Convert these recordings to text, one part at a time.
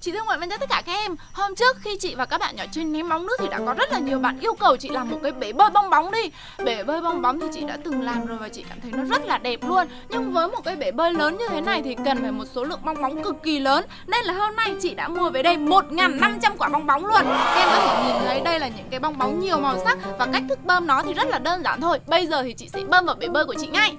Chị Thương Nguyễn bên tất cả các em, Hôm trước khi chị và các bạn nhỏ trên ném bóng nước Thì đã có rất là nhiều bạn yêu cầu chị làm một cái bể bơi bong bóng đi. Bể bơi bong bóng thì chị đã từng làm rồi Và chị cảm thấy nó rất là đẹp luôn. Nhưng với một cái bể bơi lớn như thế này Thì cần phải một số lượng bong bóng cực kỳ lớn. Nên là hôm nay chị đã mua về đây 1.500 quả bong bóng luôn. Em có thể nhìn thấy đây là những cái bong bóng nhiều màu sắc Và cách thức bơm nó thì rất là đơn giản thôi. Bây giờ thì chị sẽ bơm vào bể bơi của chị ngay.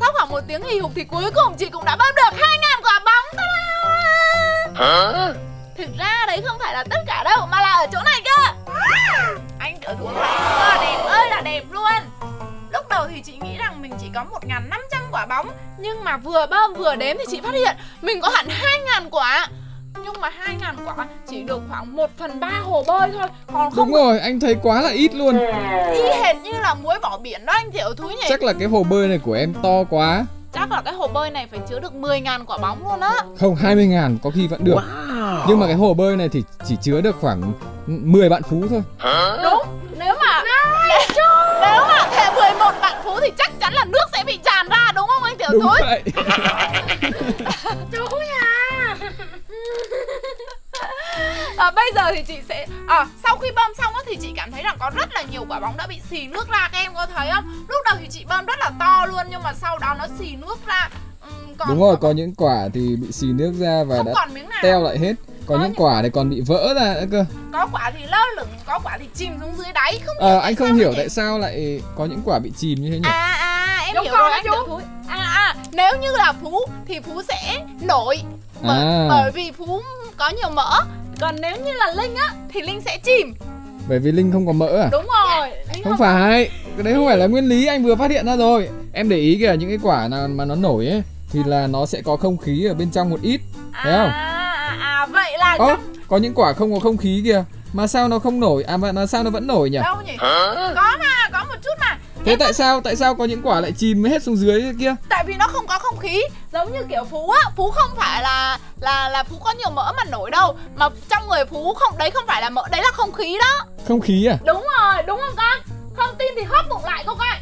Sau khoảng một tiếng hì hục thì cuối cùng chị cũng đã bơm được 2.000 quả bóng Hả? Thực ra đấy không phải là tất cả đâu Mà là ở chỗ này cơ Anh tiểu thủ chưa? Đẹp ơi là đẹp luôn Lúc đầu thì chị nghĩ rằng mình chỉ có 1.500 quả bóng Nhưng mà vừa bơm vừa đếm thì chị phát hiện Mình có hẳn 2.000 quả nhưng mà 2.000 quả chỉ được khoảng 1 phần 3 hồ bơi thôi Còn không Đúng rồi, anh thấy quá là ít luôn. Y hệt như là muối bỏ biển đó anh Tiểu Thúi nhỉ? Chắc là cái hồ bơi này của em to quá. Chắc là cái hồ bơi này phải chứa được 10.000 quả bóng luôn á. Không, 20 ngàn có khi vẫn được. Nhưng mà cái hồ bơi này thì chỉ chứa được khoảng 10 bạn phú thôi. Đúng, nếu mà nếu, nếu mà thêm 11 bạn phú thì chắc chắn là nước sẽ bị tràn ra đúng không anh Tiểu Đúng Thúi vậy. Chú nhà à, Bây giờ thì chị sẽ à, Sau khi bơm xong á, thì chị cảm thấy rằng có rất là nhiều quả bóng đã bị xì nước ra Các em có thấy không? Lúc đầu thì chị bơm rất là to luôn Nhưng mà sau đó nó xì nước ra. Ừm, còn Đúng rồi, có những quả thì bị xì nước ra và đã còn miếng nào. teo lại hết. Có Có những quả này còn bị vỡ ra nữa cơ. Có quả thì lơ lửng Có quả thì chìm xuống dưới đáy. Không Ờ, hiểu anh không hiểu tại sao lại có những quả bị chìm như thế nhỉ? À à em Giống hiểu rồi anh chú. À à nếu như là Phú Thì Phú sẽ nổi. Bởi, À. bởi vì Phú có nhiều mỡ Còn nếu như là Linh á Thì Linh sẽ chìm Bởi vì Linh không có mỡ à Đúng rồi Linh Không phải, cái đấy không phải là nguyên lý anh vừa phát hiện ra rồi Em để ý kìa những cái quả nào mà nó nổi ấy Thì là nó sẽ có không khí ở bên trong một ít Thấy không? À, à, à vậy là Ơ, trong có những quả không có không khí kìa Mà sao nó không nổi, à mà sao nó vẫn nổi nhỉ? đâu nhỉ? Có mà. Thế tại sao, tại sao có những quả lại chìm hết xuống dưới kia? Tại vì nó không có không khí, giống như kiểu Phú á, Phú không phải là là là Phú có nhiều mỡ mà nổi đâu, mà trong người Phú không đấy không phải là mỡ, đấy là không khí đó. Không khí à? Đúng rồi, đúng không con? Không tin thì hấp bụng lại cô coi.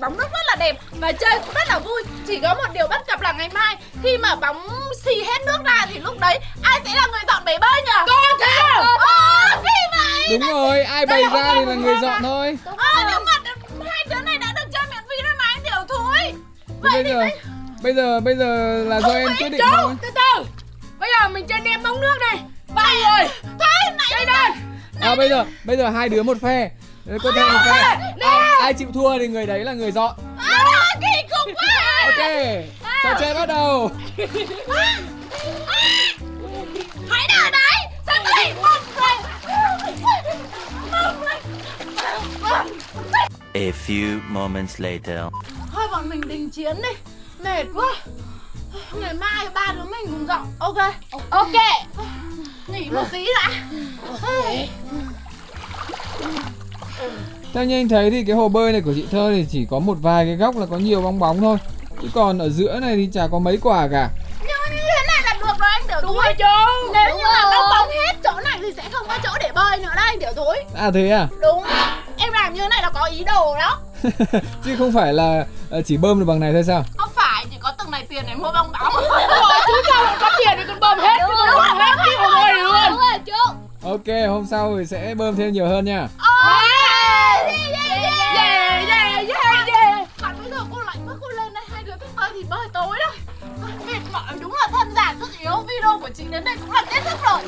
Bóng nước rất là đẹp và chơi cũng rất là vui. Chỉ có một điều bất cập là ngày mai khi mà bóng xì hết nước ra thì lúc đấy ai sẽ là người dọn bể bơi nhỉ? Con kìa Ờ, khi vậy đúng rồi ai bày ra thì là người dọn thôi. Ờ, nhưng mà hai đứa này đã được chơi miễn phí rồi mà anh tiểu thúi. Vậy bây thì giờ bây- bây giờ bây giờ là do em quyết định thôi. từ từ. Bây giờ mình chơi ném bóng nước này Ba người. thôi nãy Chơi đơn à bây giờ bây giờ hai đứa một phe. Có thể một phe ai, chịu thua thì người đấy là người dọn. À, kỳ cục quá. Ok trò chơi bắt đầu. Hãy đợi đấy sang đây A few moments later. thôi bọn mình đình chiến đi. Mệt quá. Ngày mai ba đứa mình cùng dọn. Ok. Ok. Nghỉ một tí đã theo như anh thấy thì cái hồ bơi này của chị thơ thì chỉ có một vài cái góc là có nhiều bong bóng thôi. Chứ còn ở giữa này thì chả có mấy quả cả. Nhưng như thế này là được rồi anh tiểu Đúng thúi rồi chú nếu Đúng như mà bong bóng hết chỗ này thì sẽ không có chỗ để bơi nữa đấy anh tiểu thúi à thế à? Đúng. Em làm như thế này là có ý đồ đó. Chứ không phải là ờ, chỉ bơm được bằng này thôi sao? Không phải chỉ có từng này tiền để mua bong bóng. Rồi chú cho một có tiền thì con bơm hết Chứ con bơm hết chứ con ơi luôn đúng rồi chú ok hôm sau thì sẽ bơm thêm nhiều hơn nha. yeah bơi tối thôi Mệt mỏi đúng là thân giả sức yếu, Video của chính đến đây cũng là kết thúc rồi.